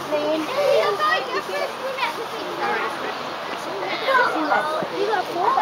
Kathleen. You got four?